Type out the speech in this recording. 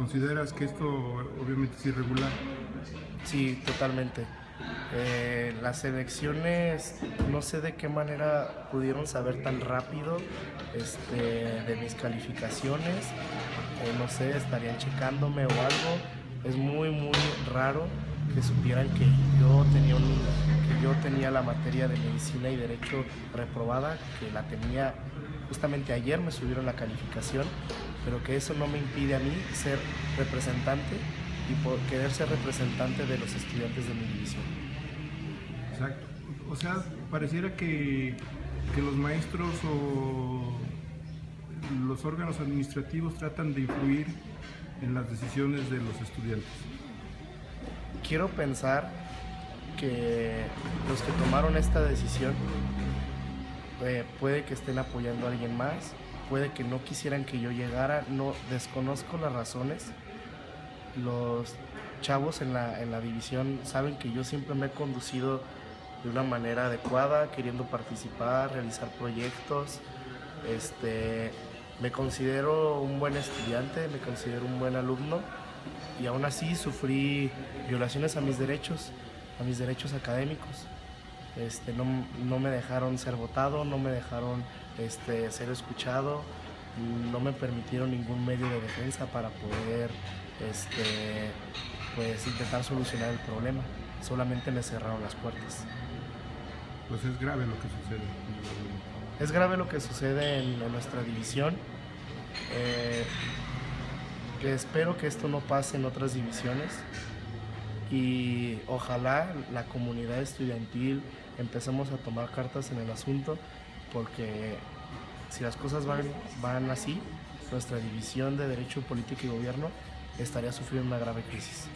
¿Consideras que esto obviamente es irregular? Sí, totalmente. Eh, las elecciones, no sé de qué manera pudieron saber tan rápido este, de mis calificaciones. Eh, no sé, estarían checándome o algo. Es muy, muy raro que supieran que yo tenía un, que yo tenía la materia de medicina y derecho reprobada, que la tenía justamente ayer me subieron la calificación, pero que eso no me impide a mí ser representante y por querer ser representante de los estudiantes de mi división. Exacto. O sea, pareciera que, que los maestros o los órganos administrativos tratan de influir en las decisiones de los estudiantes. Quiero pensar que los que tomaron esta decisión eh, puede que estén apoyando a alguien más, puede que no quisieran que yo llegara, no desconozco las razones. Los chavos en la, en la división saben que yo siempre me he conducido de una manera adecuada, queriendo participar, realizar proyectos. Este, me considero un buen estudiante, me considero un buen alumno y aún así sufrí violaciones a mis derechos, a mis derechos académicos. Este, no, no, me dejaron ser votado, no me dejaron este, ser escuchado, no me permitieron ningún medio de defensa para poder este, pues, intentar solucionar el problema. Solamente me cerraron las puertas. Pues es grave lo que sucede. Es grave lo que sucede en, en nuestra división. Eh, que espero que esto no pase en otras divisiones y ojalá la comunidad estudiantil empecemos a tomar cartas en el asunto porque si las cosas van, van así, nuestra división de Derecho, Política y Gobierno estaría sufriendo una grave crisis.